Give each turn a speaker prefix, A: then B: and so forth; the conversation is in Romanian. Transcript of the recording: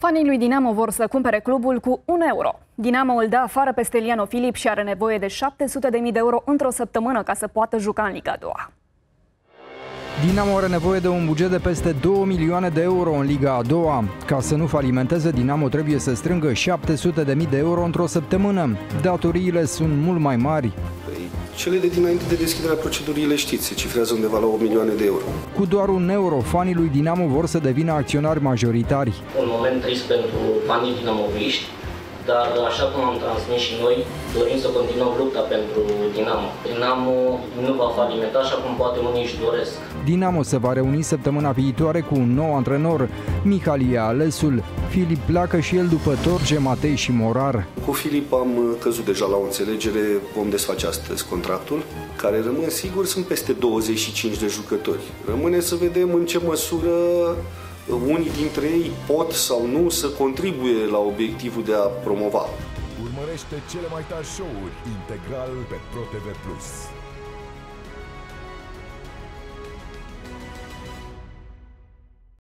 A: Fanii lui Dinamo vor să cumpere clubul cu 1 euro. Dinamo îl dă afară pe Steliano Filip și are nevoie de 700.000 de euro într-o săptămână ca să poată juca în Liga 2.
B: Dinamo are nevoie de un buget de peste 2 milioane de euro în Liga a doua. Ca să nu falimenteze, Dinamo trebuie să strângă 700 de mii de euro într-o săptămână. Datoriile sunt mult mai mari.
C: Păi, cele de dinainte de deschiderea procedurii le știți, se cifrează undeva la 8 milioane de euro.
B: Cu doar un euro, fanii lui Dinamo vor să devină acționari majoritari.
D: Un moment trist pentru fanii dinamoviști, dar așa cum am transmis și noi, dorim să continuăm lupta pentru Dinamo. Dinamo nu va falimenta așa cum poate unii își doresc.
B: Dinamo se va reuni săptămâna viitoare cu un nou antrenor. Mihali e alesul. Filip pleacă și el după Torge, Matei și Morar.
C: Cu Filip am căzut deja la o înțelegere, vom desface astăzi contractul, care rămân sigur sunt peste 25 de jucători. Rămâne să vedem în ce măsură unii dintre ei pot sau nu să contribuie la obiectivul de a promova.
E: Urmărește cele mai tari show-uri integral pe ProTV+.